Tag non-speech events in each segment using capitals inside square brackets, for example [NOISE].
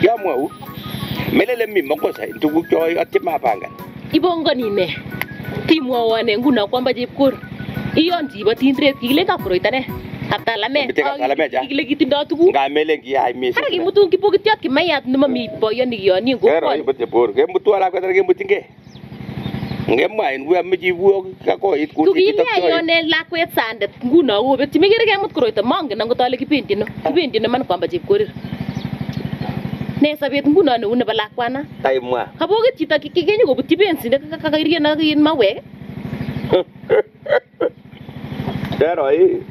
Kiamwau melele mi makosa en tuguk cho atyeme apangan. Ibongoni ne? Timwowon ne nguno kwamba chepkor. Iyonchi ibo tindret kikile kapkoroita ne? Kikile kitindoi tuguk. Nga melen kiyai mising. Ara kimutu kipokitiot kimayat nemami boyo nekiyoni kemutu ala kwetar kemutinge. Ngemwa en wi mechi wi kakoit ayone lakwet sandet nguno kobetyi mekere kemut koroito mongen angot ale kibendi no. Kibendi no man kwamba chepkorir. Ne sabet nguno neu nebo lakwana? Taimwa. Kabokit chito kikenye kobutyi bensinik kakairie ak in mauek. [LAUGHS] Kero ii.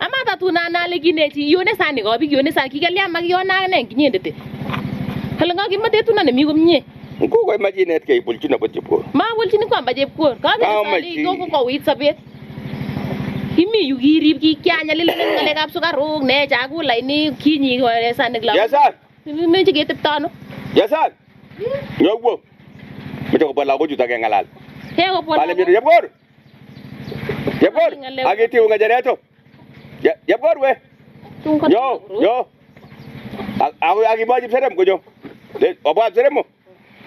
Ama tatun anale kinechi ione sani kobik ione sani kikelya makiona ane kinyendete. Kale ngakimatetuna nemi komie. Nko koimach inetkei ibulchin agot chepkon. Mabulchini kwamba chepkon. Kakele kokowit sobet. Kimi yu kirib kikianyalilen ng'alekab sukaruk ne chakulainik kinyi koelesanik eh, lagok. Yes, sir. Meche ketepto ano? Yesan. Nyogwo. Meche kobwa lagochuto kengalal. He ko Kale mire Chepkor. Chepkor. Ng'alek- Akitiu ngachereto. Ye- Chepkor we. Yo, yo. Ako akimwa Chepserem konyo. Le- Obwa Chepserem mo.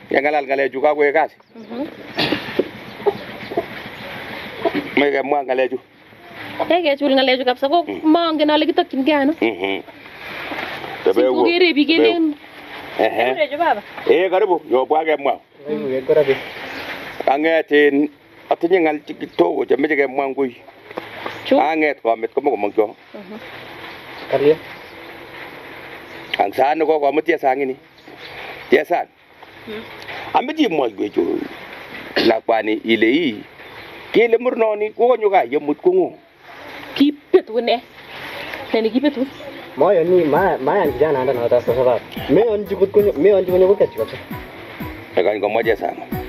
Kengalal ngalechu kakoek kasi. Moe kemwa ngalechu. He kechul ngalechu kabisa ko mongen ale kitokyingei ano. Mhm. Tebewo. Sikokere Tebeu. Sikukere bikilin. Ehe. Eh, karibu. Yobwa kemwa. Kaimuket in atinye ng'al kidogo chemeche kemwa ngui. Ang'et komit komokomong chon. Uh-huh. Kalya. Ang saan ko komut yesang ini. Yesan. Hmm. Ameche imwoch wechu lakwani ile ii kele murnoni kokonyo kaa yemut kong'ung. Kibetun eh. Nani kibetun? moyoni mayan vijana anda na watasa sababu meonji konyokoketyu kabisa ekany komoche sama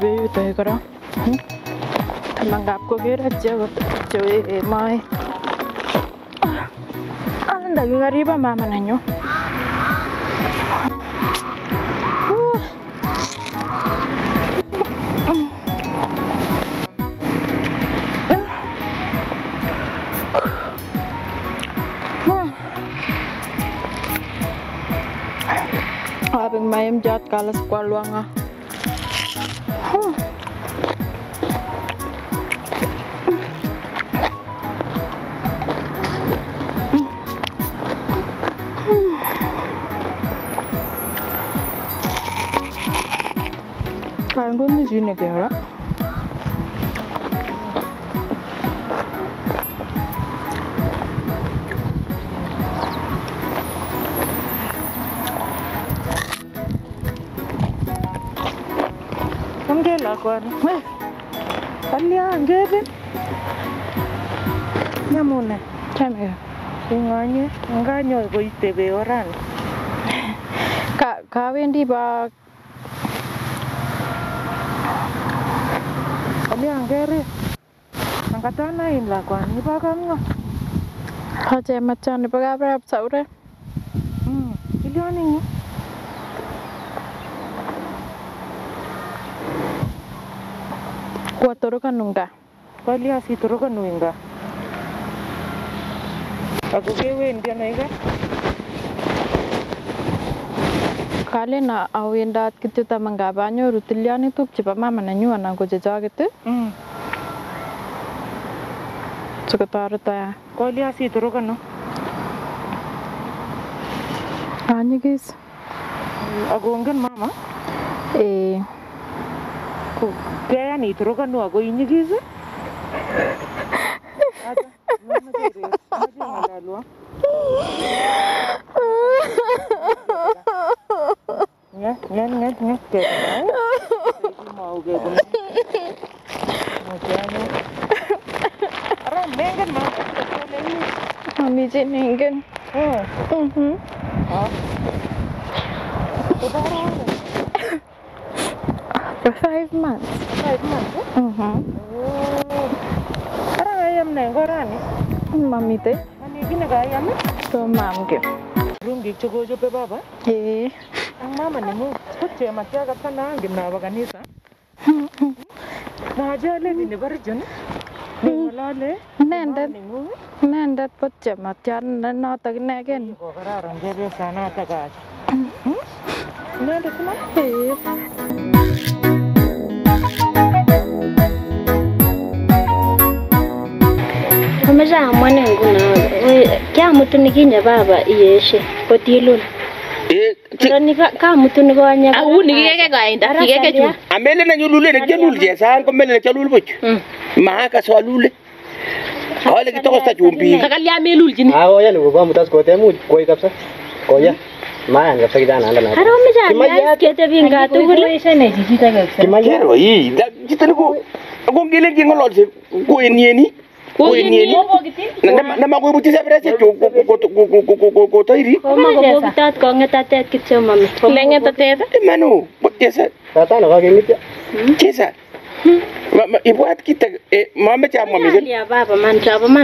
kotebi yutoyu kora tamangap koker atya kochoe moet ndakikariba mama nenyu Abing mayem jat kalas kwa luanga. Hmm. Kain ko Congo में जीने गया lakwani. Weh. Kalya ngebe. Nyamune. Chame. Inganye. Nganyo koitebe orani. Ka kawendi ba Kalya ngere. Angkatana in lakwani ba kamngo. Haje machani ba kabrap saure. Hmm. Ilyani nyo. Watoroka nunga. Kwali asitoroka nunga. Ako kewendi ano ika? Kalen awendat kityo tamangap anyoru tilyonituk chebo mama nenyu anan ko chechoket Mm. sikotoreto ya. Kwali asitoroka no. Anyigis. Ako ongen mama. Eh, Itoroka no ako inyigis. Acha. Mache ire. Mache ngalalwa. Nya, nya, For five months. Five months, eh? Mm-hmm. Oh. Karangayam na yung Mami te. Ano yung ginagayam eh? So, ma'am ke. Room di chugo jo pe baba? Eh. Ang mama ni mo. Kutu ya matia na ang gimna wa ganisa. Mm-hmm. Najale ni bari jone. Mm-hmm. Ni wala le. Nendet. Nendet pot che na na tag na gen. Ko kararan jebe sana tagaj. Mm-hmm. Hmm? Nendet ma? Eh. Amachamwane nguno kiamutun kinye baba ieshe kotilul kamutun ikonye auni chesang komelene kiolul buch maakas olule kole kitokosta chumbik kakalya melulchini akoyan kwenye nemakurutisha birese kotoiri komakobokitot kong'et atet kityo mami komenget atet imanu chesa tatano kakeng'etyo chesa ibwat kit e, mameche amwa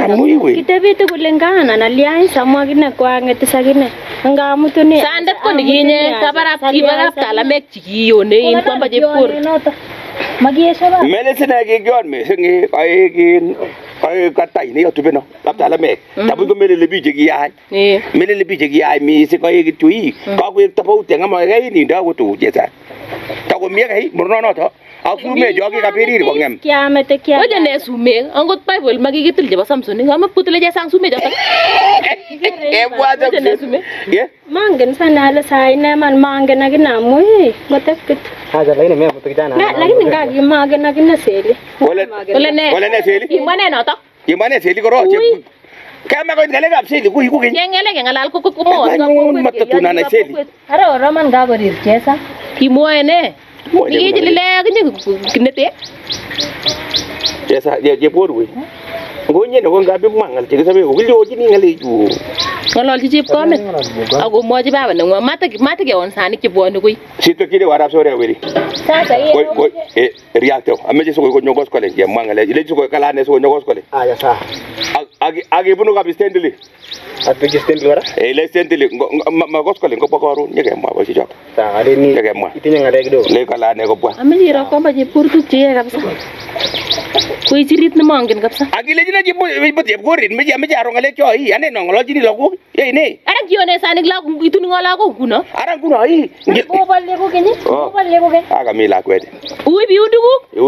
amu iwe kitebi tugul ngaan anan liai samwa akine kwang'etis akine ngamutune sandet ko nikinye kabarap kibarap kalamek chikiyonein kwamba chepkor mele kikion mising kaekin katoi neyotupe no kapta lemek tabuch komelele biik chekiyach melele biik chekiyach missing koik kityo ii kakoek tabout eng amakei nindo akot tukuchechang takomie kei murunonoto ak sumek chon kikapiriir kong'em kiame tekiame ne sumek angot bible makikitil chebo Samson amat kotile chesang sumek chotok eh, eh, kebwate mangen sana ale sai ne man mangen akine amu ngotep kit Acha lakini mimi mtu kijana. Lakini ngaki mangen akine seli. Wole ne. Wole ne seli. Kimwa ne notok? Kimwa seli koro chepkut. Kama ko ngale kap seli ku iku keny. Ngale kengalal ko ko mo. Matatuna na seli. Ara ora man ga korir chesa. Kimwae ne? Kimwoe ne Nikichilile akinye kinete. jesa je je porwe ngonyen ako ngapi mwa ngal chekisobe okilyochin ng'alechu ng'ololchi chepkomet. Akomwochi baba neng'wa matikewon sanik chebwone koi sitokchini warab soria weri. Riakto. Ameche sikoi konyo koskoleny kemwa ng'ale ilechi sikoi kalane sikonyo koskoleny akibunu kab stendili. Ile stendili makoskoleny kobwa koron nyekemwa boishechoto nyekemwa. le kalane kobwa ameche iro kwamba chepkurtuk cheyoe kabisa. Ko pokoro nyege mwa bo chichok Saa kali ni. Yake mwa. Itinye ng'alek kidogo. le kala ne ko bwa Ameche iro kwamba chepkor tuk cheye kabisa. Koi chirit nemongen kabisa. agile jina jibu ibu jeb gorin meje ameje aro ngale cho yi ane no ngalo jini logu ye ne Ara kione sanik lagok ituni ngo lagok kuno. ara kuno yi Boballe ko kenyi. Oh. Boballe ko kenyi. aga mi la kwete Ui biu tuguk. e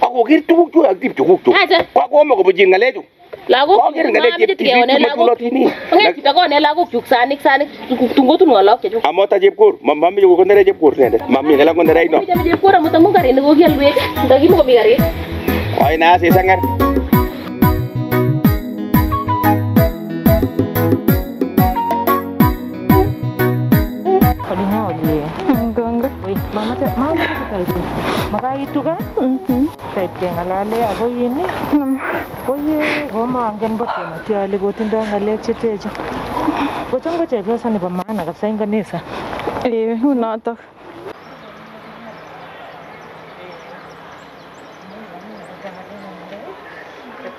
undu ku ko Tepche ngoi siki yebe it. Kiamin koroito ne. magi wage lagu me wage lagu Ngane reji kwamba mele le ko gene rek cho maji wage lagu magi Ma wage lagu wage, ameche lagok che siap siap. uya utakinyo kora biger tu bi bi bi bi ngaten bi bi bi gina ka teta bi ngote bgor ako gir tu tu ak dip tu tu Acha. kwa ko mo ko bujin ngale tu Lagok ko gir ngale ameche dip ti tikewone tu lagok. tini Onge chito kone lagok chuk sanik sanik tungotun ngo lagok chechuk. amota jeb kor mami ko ndere jeb kor nende mami ngala ko ndere no Chame chepkor amut amu karit nekokialwech. Ndakimo komi karit. ay na si sangar Olinyo olie. Gongo. Wei, mamache mamache kitaiti. Tait keng'alale ako yini. Ko ye komangen bo kematyi ale kotindoi ng'alek chetechu. Kocham ko chepyosa nebo maana kabisa eng kanisa. Eh, unotok.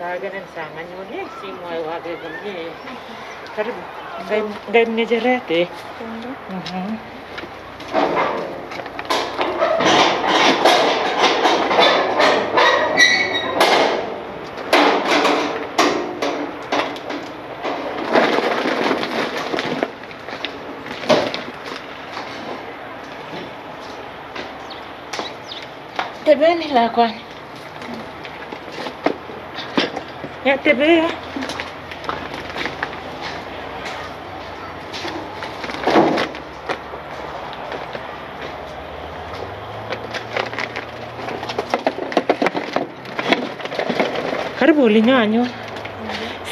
Kakagen sang anyun eh, wage komye. Karibu. Ngaib ngecheret lakwane yatebeya karibu olinyo anyun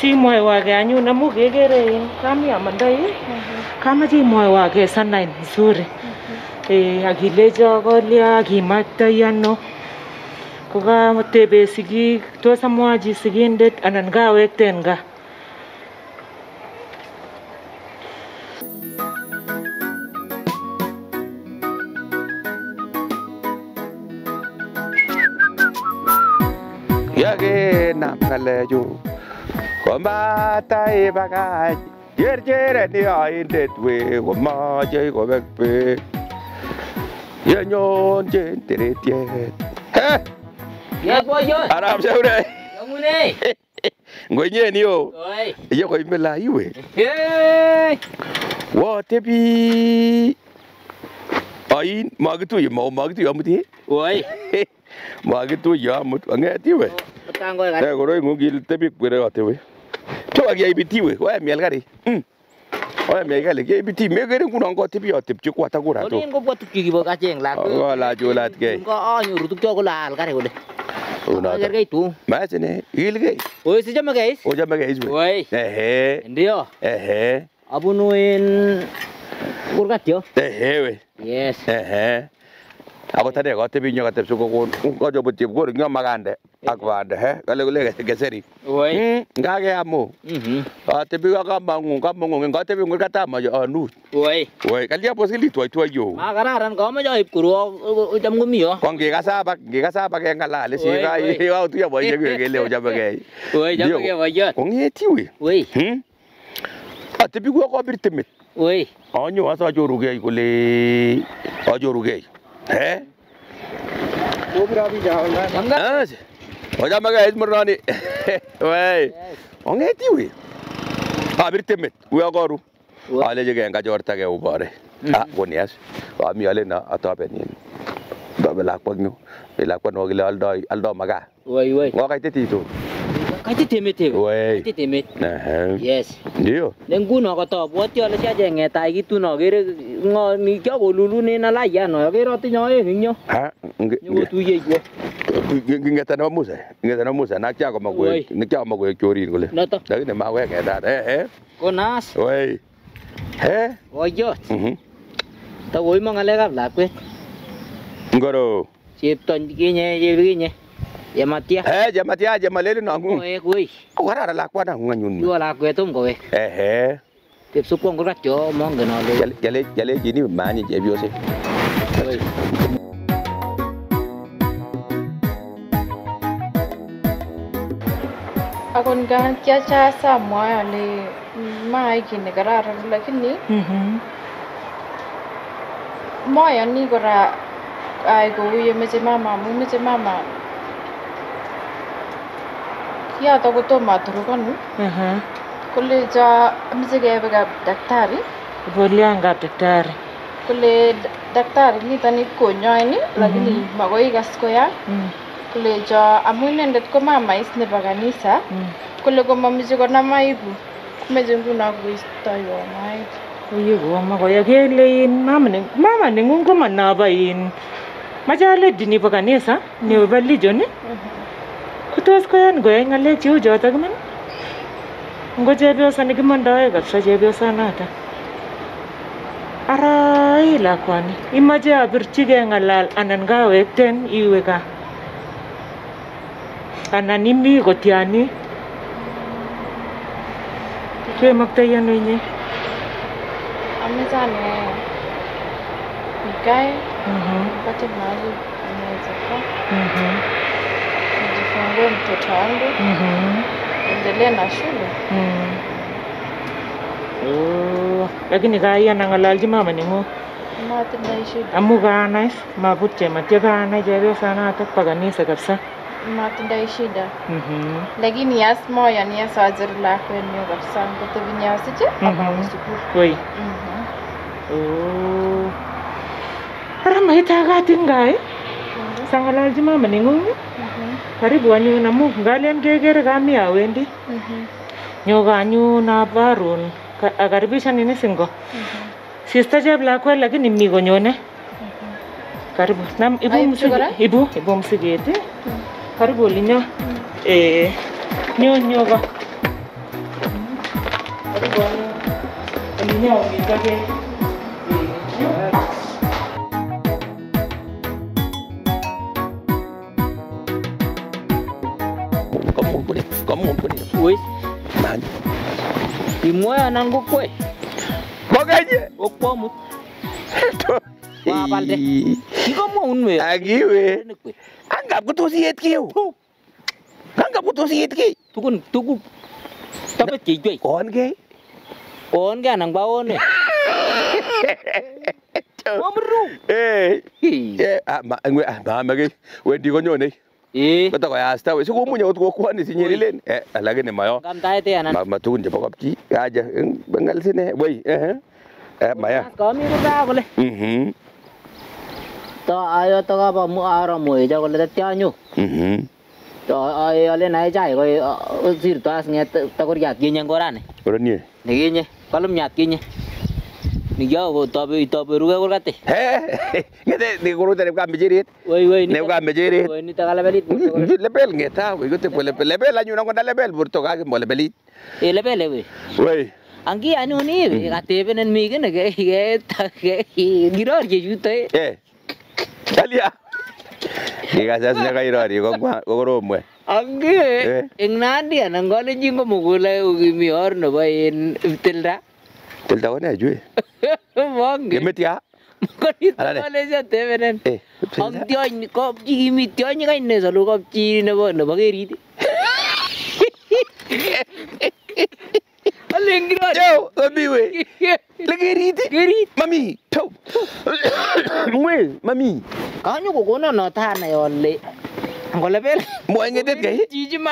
simwoiwa ke anyun amu kekere in kami amandai kamache imwoiwa ke sanain nzuri mát kolya anh ano kokatebe sigik tos amwachi sigindet anan kawekten gaa yakenam ng'alechu komatai bakach cherchereni oindet we komoche kobek beek yenyon chenteretiet Yes, Aram shauri. Yamune. Ngwenye ni yo. Oi. Iyo kwa imela iwe. Wote bi. Ain magitu yo mau magitu yo muti. Oi. Magitu yo mutu angeti we. Tango ga. Ego roi ngugil tebi kwere wote we. Tuwa gi ibiti we. cái miel gari. Mm. Oya mi gale ke biti me gere kuna ngo tipi yo tip chukwa takura to. Ko ngo botu kigi bo cái jeng la. Ko la là lat ke. cái, o nyuru tuk jo ko có al gare ko de. Tu. masine ikilgei Oi si chama guys. ochamegei iswe Oi. ehe Ndio. ehe Abunu en kurgat yo. ehe we Yes. ehe akot ane katebi nyo katep sikokon kachobot chepkorik nyo makande ak bande he kale kole keseri Oi. ngakeam o Mhm. atebi kakamang'ung kamang'ung katebi ngor katamache anut Oi. Woi, kalya pos kilitwoitwoi yo. Ma kararan ko ma joip kuro cham komi yo. Ko ngikasabak, ngikasabak kengalale si Oi, ka oi. kautuya [LAUGHS] boisiek kwe kele ochamegei. Oi cham Ndio. ke [LAUGHS] boyot. Kong'eti we. Oi. Hmm? Atebi ko kabir timit. Oi. Anyo asa achorugei kole achorugei. है गोबरा भी जा रहा है आज हो जा मगर एज मरना नहीं ओए उन्हेती हुई आ बिरतेमेट उया करो वाले जगह का जोर तक है ऊपर है वो नहीं आज हम यहांले ना अटव पे नहीं तबला पकने kaitetemet kaitetemet yes. Ndio ne nguno kotobwoti ole kiacheng'et tai kitun akere ng'o mi kiakolunen alayan akere atinye oeng ing yo nyokotuyeiwo ng'ete nebo musa ng'ete nebo musa na kiakoma koek kiakoma koek chorin kole noto lakini mawek ng'etat eh eh konaas wei eh boyot takoimo ng'alekab lakwet ngoro chepto kinye chepkinye jamatia eh jamatia jamalele nangu oe kui warara la kwa nangu nyun yo la kwe tum kowe eh eh tiếp xúc con có rất chỗ món người nào đi? Jale jale jini mà ni je bio se akon gan cha cha sa mo ya le ma ai kin ne gara ra la kin ni mo ya ni gara ai go ye me je mama mu me je mama kiyoto kotomo aturukanu kolecho ameche kebe kap daktari Bolyon kap daktari. kole daktari nitoni konyoin lakini makoi ikas koya Mm, kolecho amu inendet ko mamais nebo kanisa mm. kole komameche konam aibu komeche nguno koistoiwo moet Oye koma koya kele in mama ni mama ning'ung ko manabo in machale dini bo kanisa nebo religion ko tos koyan koyai ng'alek cheu chotok iman. Ngo chepyoso nekimondoe kabisa chepyosonoto ara ii lakwani imache apirchi keng'alal anan kawekten iwe gaa anan imi kotiani kemoktoi ano inye? Ameche ane Mhm, nipate mahali naweza kaa nijifungue mtoto wangu. Mhm. endelee na shule. Mm. Oh, lakini mama neng'ung shida amu kaanai mabut chematyo kaanai chepyosanatak po kanisa kabisa. Matindoi shida. Mhm, lakini as moyoni as acheru lakwenyu kabisa. Ngotebi nyasich Mhm. sukul koi. Oh. ara maitakatin kai sang'ololchi mama neng'ung karibu anyun amu ngalen kekere kami awendi. Nyo nyoka anyun abarun Ka- akaribishanin singo? Sista cheplakwet lakini mi konyone. Karibu. Nam ibu ibu eh? karibu olinyo eh nyo nyo karibu olinyo omito boleh. Wis, Man. imwoe anan ko kwe. Makanya. Okwo mut. Wah, palde. Kikomwaun we. Akiwe. Ni kwe. Anggap ko to siet kiyo. Anggap ko to siet ki. Tukun tuku. Tapet ki jwe. Kon ke. On ka nang baon eh. Mamru. Eh. Eh, ah, ma, ngwe, ah, ma, magi. Wendi ko koto koyasta we sikomuny akot kokwonis inyililen eh, alakini ni mayo. Matugun chebo kapchi aja ngal sine. Wei eh, eh. maya. Komi rugaa kole. Mhm. To ayo to kabo mu aro moeja kole tationyu mhm. to ayo alen ae chai ko uh, sirto as nget takoryat kinye korani koranie nikinye kolumnyat kinye. Ni kinya. Kalum nyat kinya. Ni ko to be to be ruga ko kate. He, ngete ni guru tare ka mejerit. Woi woi ni. Ne ka mejerit. Woi ni ta kala belit. Lebel pole lebel konda lebel burto ka mo lebelit. Le bele we. Wei. Angki anu ne giror. Eh. Diga sas ko ko Eh. ing nandi anan gole jingo mugula ugi mi or no ba en tilda. teltakoon ajue. Mongi. Kemetia. Konisonese tebenen. Ang tiony kopchi kimi tiony kaine solu kopchi nebo nebo mami we. Le kerit. ngolebel mo ngedet kay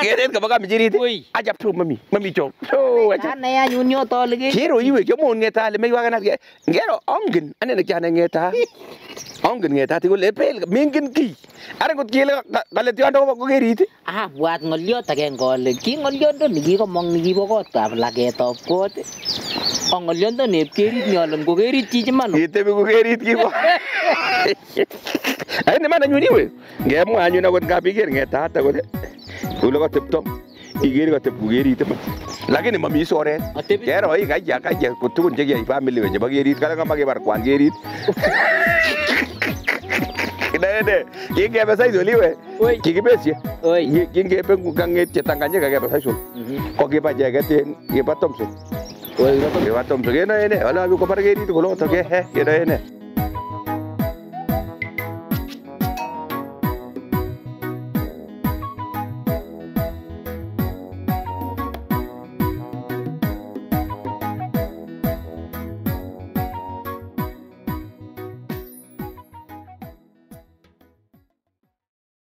ngedet ka baka mi jirit ajab tu mami mami chok anh acha na ya nyun yo to lege kero iwe ke mo ngeta le me wakanat ke ngero ongen ane ne kyane ngeta ongen ngeta ti kole pel mingen ki are kot kile kale ti đó ko có mong buat ngolyot ageng kole ki ngolyot ni ki komong ni kibo kot ab laget ab kot ang ngolyot ni kerit nyolon ko gerit chi man itebi ko gerit kibo ne mana nyuni we. Nge mo anyu na ko ka biger ngeta ta ko de. Ulo ko tep tom. Igeri ko tep ko gerit ma. Lakini mami sore. Atebi. Kero i kaja kaja ko tukun je ya family we je ba gerit kala ngama ge bar kwan gerit. Ina ene. Kinge ba sai zoliwe. Oi. Kinge besie. Oi. Kinge be kange chetanganye ka ge ba sai sol. Ko ge ba je ge ten ge ba tomso. Oi, ro Ge ba tomso ge na ene.